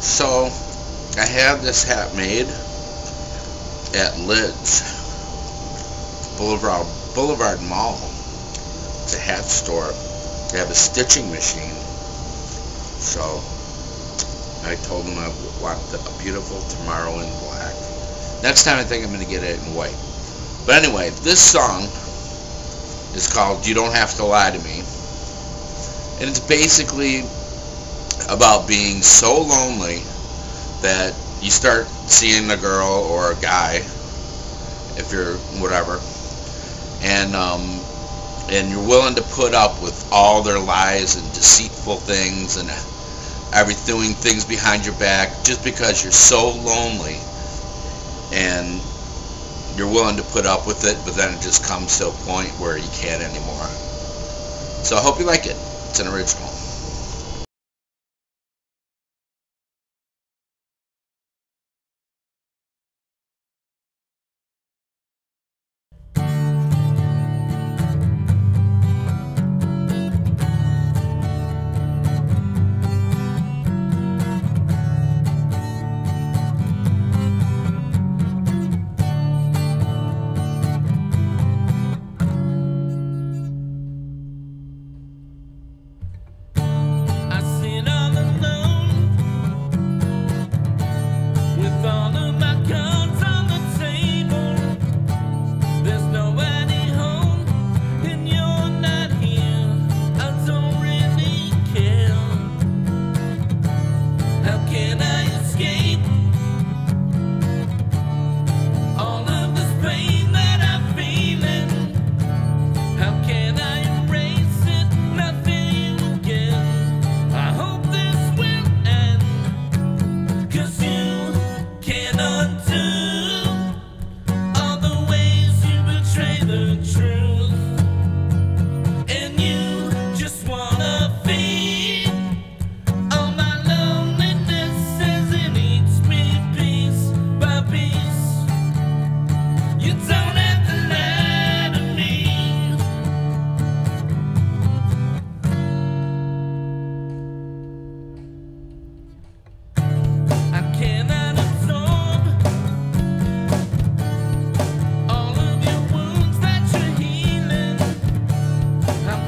So, I had this hat made at Lids Boulevard Boulevard Mall. It's a hat store. They have a stitching machine. So, I told them I want a beautiful tomorrow in black. Next time I think I'm going to get it in white. But anyway, this song is called You Don't Have to Lie to Me. And it's basically about being so lonely that you start seeing a girl or a guy, if you're whatever, and um, and you're willing to put up with all their lies and deceitful things and everything things behind your back just because you're so lonely and you're willing to put up with it but then it just comes to a point where you can't anymore. So I hope you like it. It's an original puppies.